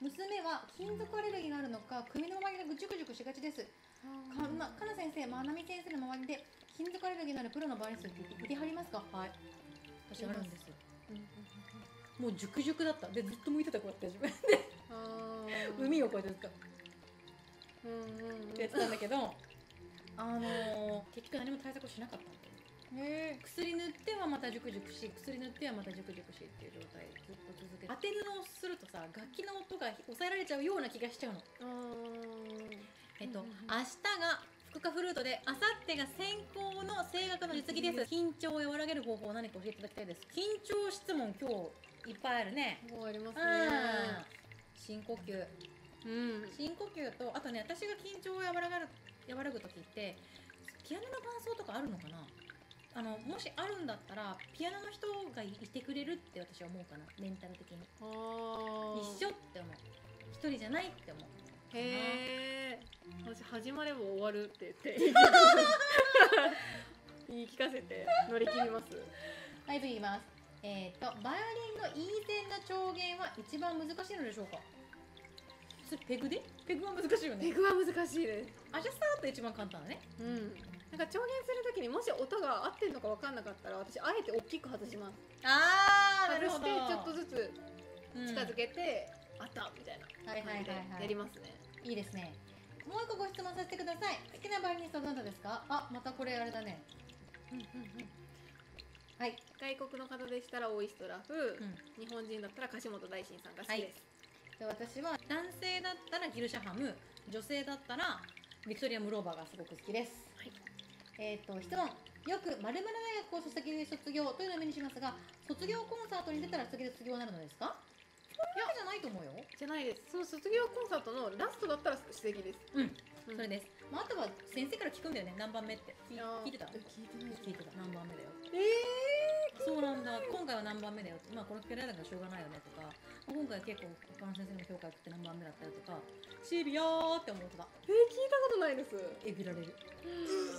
娘は金属アレルギーがあるのか首の周りがぐちゅぐちゅしがちです。かなかな先生まなみ先生の周りで金属アレルギーのあるプロの場合にするっていてはりますか？はい。私あるんですよ。もう熟熟だった。でずっと向いてたこうやって自分で。海をこうやってずっと。うんうんうん。やってたんだけどあのー、結局何も対策をしなかったんだよへえ薬塗ってはまたジュクジュクし薬塗ってはまたジュクジュクしっていう状態ずっと続けて。当て布をするとさ楽器の音が抑えられちゃうような気がしちゃうの。えっと、うんうんうん。明日が福かフルートで明後日が先行の声楽の実技です。緊張を和らげる方法を何か教えていただきたいです。緊張質問今日いっぱいあるね。もうありますうん。ね深呼吸。うん。深呼吸とあとね私が緊張を和らがる和らぐ時ってピアノの伴奏とかあるのかな？あのもしあるんだったらピアノの人がいてくれるって私は思うかな。メンタル的に。一緒って思う。一人じゃないって思う。へえ私始まれば終わるって言って。言い聞かせて乗り切ります。はい次いきます。えっ、とバイオリンの E 線の調弦は一番難しいのでしょうか？それペグで？ペグは難しいよね。ペグは難しいです。あじゃあさーっと一番簡単だね。うんなんか調弦するときにもし音が合ってるのか分かんなかったら私あえて大きく外します。あーなるほ外どしてちょっとずつうん近づけて、あったみたいな。はいはいはい感じではい。やりますね、いいですね。もう一個ご質問させてください。好きなバイオリニストはどなたですか？あまたこれあれだね。はい、外国の方でしたらオイストラフ、うん、日本人だったら樫本大臣さんが好きです、で私は男性だったらギルシャハム女性だったらビクトリア・ムローバーがすごく好きです、はいえっ、と質問。よく大学を卒業卒業というのを目にしますが卒業コンサートに出たら次で卒業になるのですか？じゃないと思うよ。じゃないです。その卒業コンサートのラストだったら素敵です、うん。うん。それです、まあ、あとは先生から聞くんだよね。何番目って。聞いてた？聞いてない。聞いてた。何番目だよ。えそうなんだ。今回は何番目だよまあこの聞かれたからしょうがないよねとか、まあ今回は結構他の先生の評価が良くて何番目だったよとか。シビアーって思ってたー、えー、聞いたことないです。えぐられる